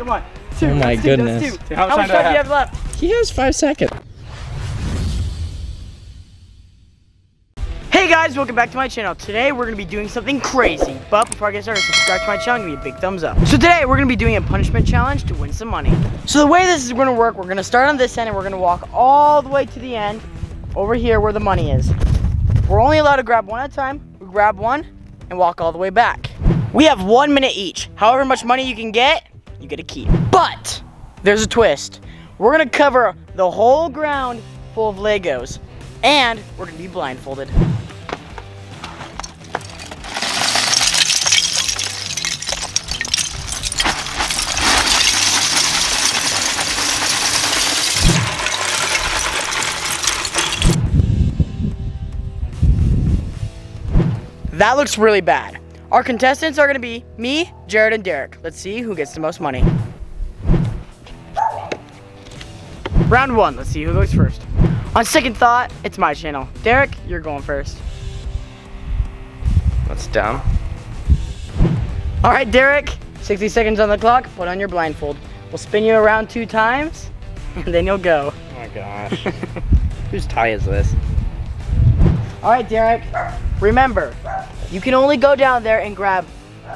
Come on. Two. Oh my That's two, that's goodness. two. How much time do you have left? He has five seconds. Hey guys, welcome back to my channel. Today we're gonna be doing something crazy. But before I get started, subscribe to my channel and give me a big thumbs up. So today we're gonna be doing a punishment challenge to win some money. So the way this is gonna work, we're gonna start on this end and we're gonna walk all the way to the end over here where the money is. We're only allowed to grab one at a time. We grab one and walk all the way back. We have one minute each. However much money you can get, you get a key. But there's a twist. We're gonna cover the whole ground full of Legos and we're gonna be blindfolded. That looks really bad. Our contestants are gonna be me, Jared, and Derek. Let's see who gets the most money. Round one, let's see who goes first. On second thought, it's my channel. Derek, you're going first. That's dumb. All right, Derek, 60 seconds on the clock, put on your blindfold. We'll spin you around two times, and then you'll go. Oh my gosh. Whose tie is this? All right, Derek, remember, you can only go down there and grab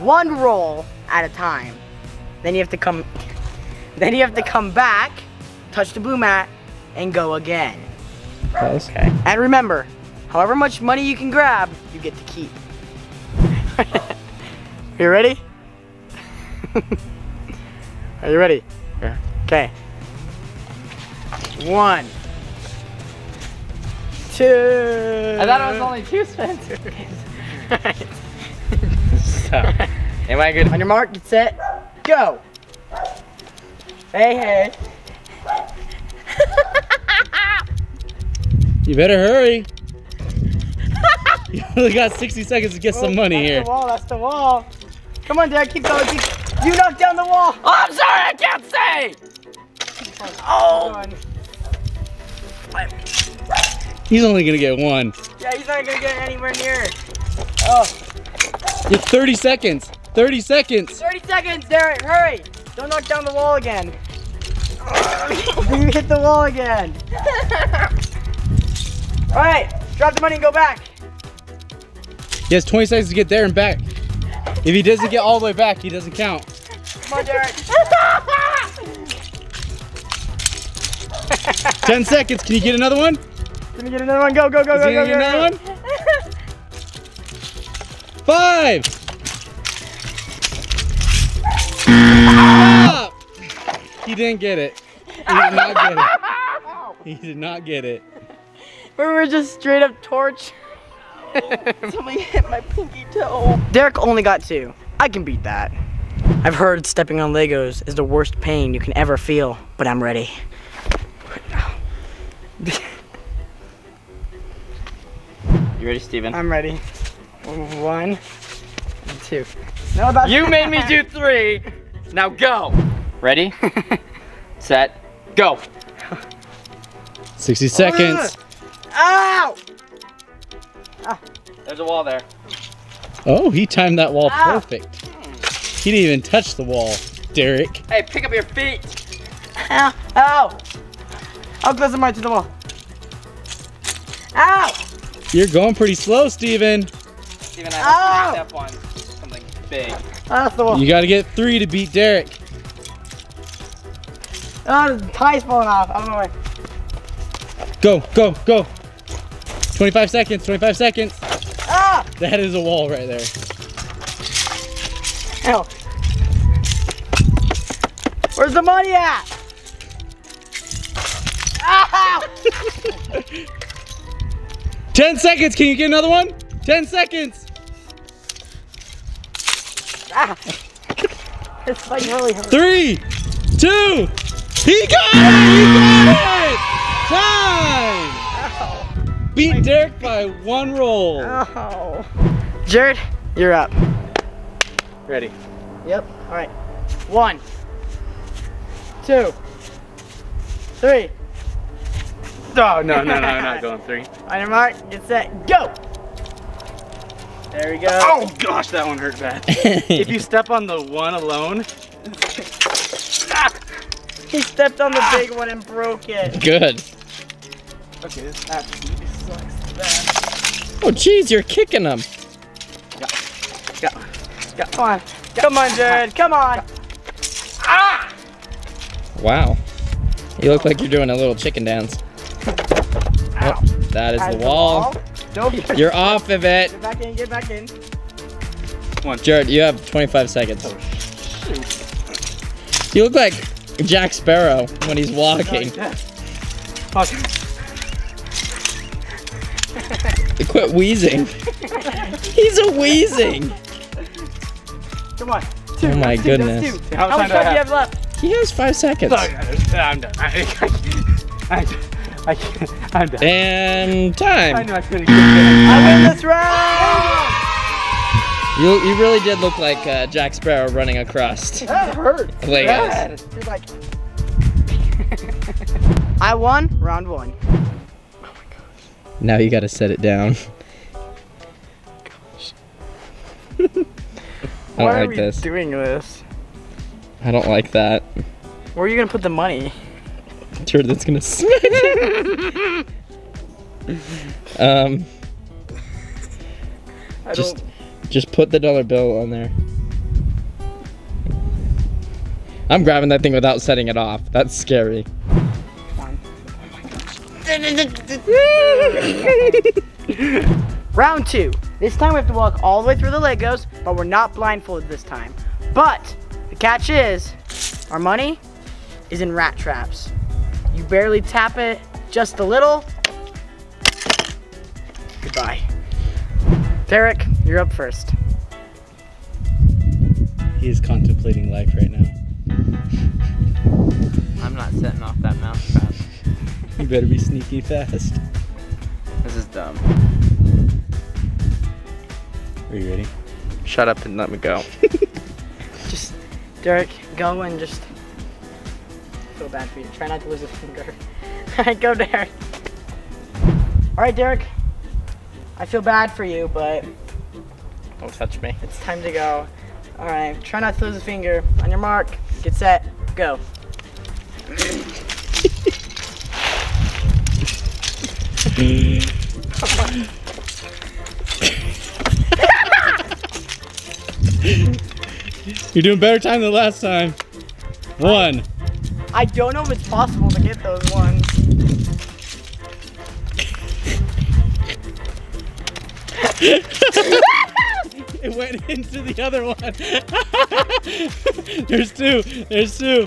one roll at a time. Then you have to come, then you have to come back, touch the blue mat, and go again. Okay. And remember, however much money you can grab, you get to keep. you ready? Are you ready? Yeah. Okay. One. Two. I thought it was only two spins. So, am I good? On your mark, get set, go. Hey, hey. You better hurry. you only got 60 seconds to get some oh, money that's here. the wall, that's the wall. Come on, Dad, keep going. Keep... You knocked down the wall. Oh, I'm sorry, I can't say. Oh. He's only gonna get one. Yeah, he's not gonna get anywhere near it. Oh, You have 30 seconds. 30 seconds. 30 seconds, Derek, hurry. Don't knock down the wall again. you hit the wall again. All right, drop the money and go back. He has 20 seconds to get there and back. If he doesn't get all the way back, he doesn't count. Come on, Derek. 10 seconds. Can you get another one? Let me get another one. Go, go, go, Is go, he go, gonna go. another go. one? Five. Stop. He didn't get it. He did not get it. He did not get it. We were just straight up torch. Somebody hit my pinky toe. Derek only got two. I can beat that. I've heard stepping on Legos is the worst pain you can ever feel, but I'm ready. You ready, Steven? I'm ready. One, and two. No, that's You made me do three. Now go. Ready? Set. Go. 60 seconds. Ow! Ah! There's a wall there. Oh, he timed that wall Ow. perfect. He didn't even touch the wall, Derek. Hey, pick up your feet. Ow! Ow! How close am I to the wall? Ow! You're going pretty slow, Steven. Steven, I Ow! have to step on something big. Oh, that's the wall. You gotta get three to beat Derek. Oh, the tie's falling off. I don't know why. Go, go, go. 25 seconds, 25 seconds. Ah! That is a wall right there. Ow. Where's the money at? Ow! 10 seconds, can you get another one? 10 seconds. This fight really hurts. Three, two, he got it! He got it! Time! Beat Derek by one roll. Oh. Jared, you're up. Ready. Yep. All right. One, two, three. Oh, no, no, no, I'm not going three. On your mark, get set, go. There we go. Oh gosh, that one hurt bad. if you step on the one alone, He stepped on the big one and broke it. Good. Okay, this absolutely sucks. Bad. Oh, jeez, you're kicking them. Go. Come on. Come on, Jared. Come on. Ah! Wow. You look like you're doing a little chicken dance. Oh, that is As the wall. Don't get You're off of it. back in. Get back in. Jared, you have 25 seconds. Oh, you look like Jack Sparrow when he's walking. Okay. Quit wheezing. He's a wheezing. Come on. Oh my two, goodness. two. How How much much time do I time do you have? have left? He has five seconds. I'm done. I, I, I, I, I'm done. And I time. knew I couldn't get I win this round. You, you really did look like uh, Jack Sparrow running across That hurt. Legos. You're like. I won round one. Now you gotta set it down. I don't Why are like we this. doing this? I don't like that. Where are you gonna put the money? Jared, that's gonna smack you. um, I just, don't. just put the dollar bill on there. I'm grabbing that thing without setting it off. That's scary. Round two. This time we have to walk all the way through the Legos, but we're not blindfolded this time. But the catch is, our money is in rat traps. You barely tap it just a little. Goodbye. Derek, you're up first. He is contemplating life right now. I'm not setting off that mouse trap. You better be sneaky fast. This is dumb. Are you ready? Shut up and let me go. Just, Derek, go and just feel bad for you. Try not to lose a finger. Alright, go, Derek. Alright, Derek. I feel bad for you, but Don't touch me. it's time to go. Alright, try not to lose a finger. On your mark, get set, go. You're doing better time than last time. One. I don't know if it's possible to get those ones. It went into the other one. There's two. There's two.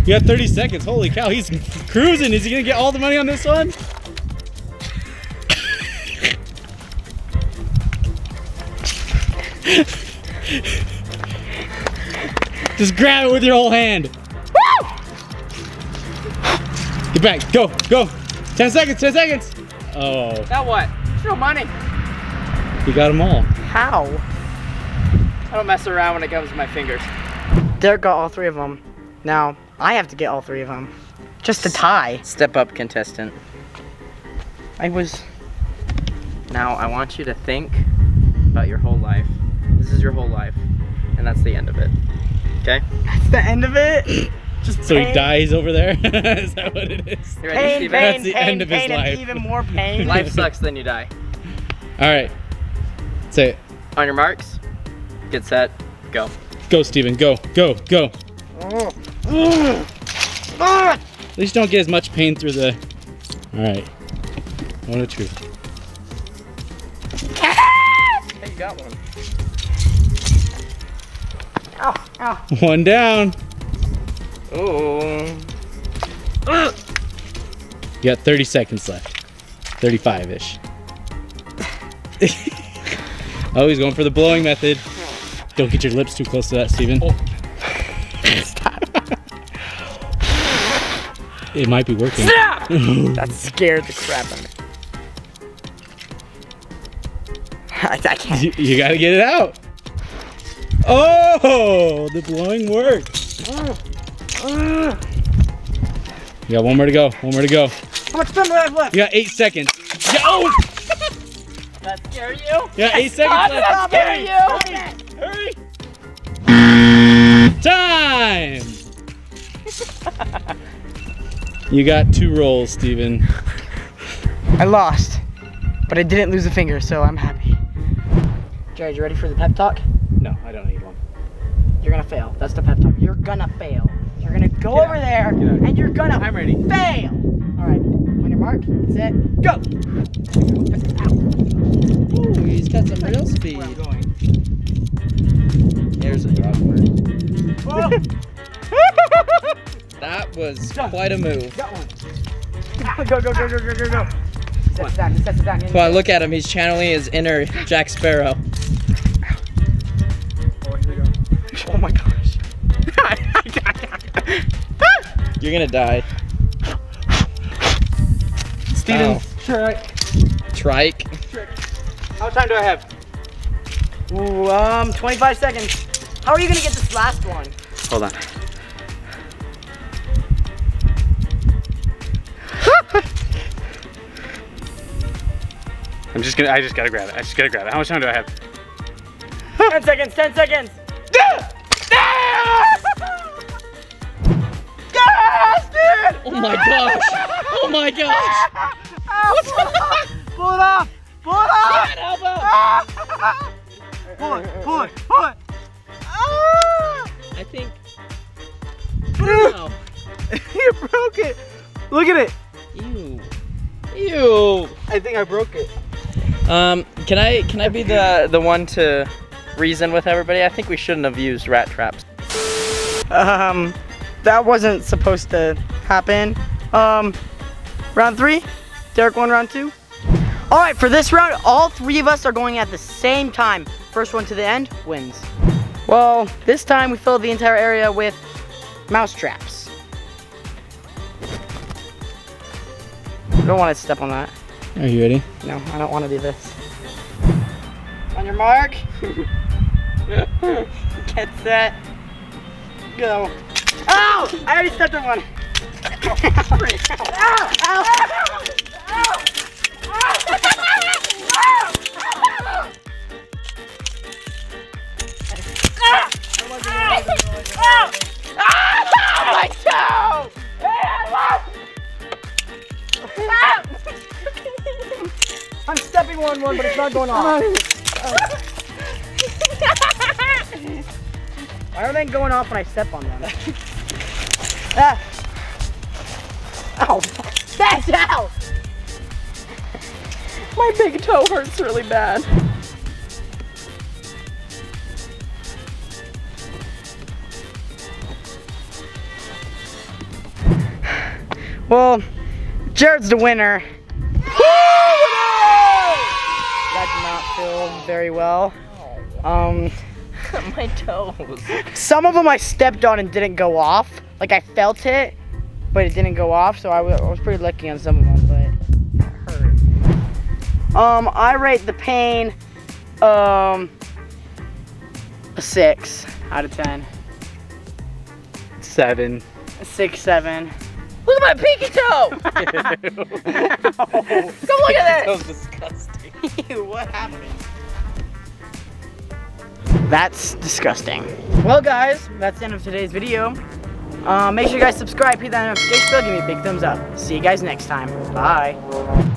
You got 30 seconds. Holy cow, he's cruising. Is he gonna get all the money on this one? Just grab it with your whole hand. Get back. Go. Go. 10 seconds. 10 seconds. Oh, Now what? No money. you got them all. How? I don't mess around when it comes to my fingers. Derek got all three of them. Now, I have to get all three of them. Just to tie. Step up, contestant. I was. Now I want you to think about your whole life. This is your whole life, and that's the end of it. Okay? That's the end of it. Just So he dies over there? is that what it is? Pain, pain, That's the pain, end of his pain, and life. even more pain. Life sucks, then you die. All right. Say it. On your marks, get set, go. Go, Steven. Go, go, go. Ah! At least don't get as much pain through the. All right. One or two. Hey, you got one. Ow. One down. Ooh. You got 30 seconds left. 35 ish. oh, he's going for the blowing method. Don't get your lips too close to that, Steven. Oh. It might be working. That scared the crap out of me. I, I can't. You, you gotta get it out. Oh, the blowing worked. You got one more to go. One more to go. How much time do I have left? You got eight seconds. Yeah, oh, That scare you? got eight seconds left. That scare you? Hurry. Time. You got two rolls, Steven. I lost, but I didn't lose a finger, so I'm happy. Jared, you ready for the pep talk? No, I don't need one. You're gonna fail. That's the pep talk. You're gonna fail. You're gonna go Get over out. there and you're gonna I'm ready. fail. All right. On your mark, set, go. Ooh, he's got some real speed. Where I'm going. There's a drop oh. That was quite a move. Got one. Go, go, go, go, go, go, go. Sets it down. He sets it down. Come on, look at him. He's channeling his inner Jack Sparrow. You're gonna die. Steven, Ow. Trike. how much time do I have? Ooh, um, 25 seconds. How are you gonna get this last one? Hold on. I'm just gonna, I just gotta grab it. I just gotta grab it. How much time do I have? 10 seconds, 10 seconds. Oh my gosh. Oh my gosh. Pull it off! Pull it off! Pull it, pull it, pull it! I think. you broke it! Look at it! Ew. Ew. I think I broke it. Um, can I can I be the the one to reason with everybody? I think we shouldn't have used rat traps. Um, that wasn't supposed to happen. Um, round three, Derek won round two. All right, for this round, all three of us are going at the same time. First one to the end wins. Well, this time we filled the entire area with mouse traps. I Don't want to step on that. Are you ready? No, I don't want to do this. On your mark. Get set. Go. Ow! I already stepped on one. I'm stepping on one, but it's not going off. Why are they going off when I step on them? ah. Ow! That's out! My big toe hurts really bad. Well, Jared's the winner. That did not feel very well. Um, My toes. some of them I stepped on and didn't go off. Like I felt it, but it didn't go off. So I was pretty lucky on some of them, but it hurt. Um, I rate the pain, um, a six out of ten. Seven. Six, seven. Look at my pinky toe. Come look at That this. was disgusting. What happened? That's disgusting. Well, guys, that's the end of today's video. Uh, make sure you guys subscribe, hit that notification bell, give me a big thumbs up. See you guys next time. Bye.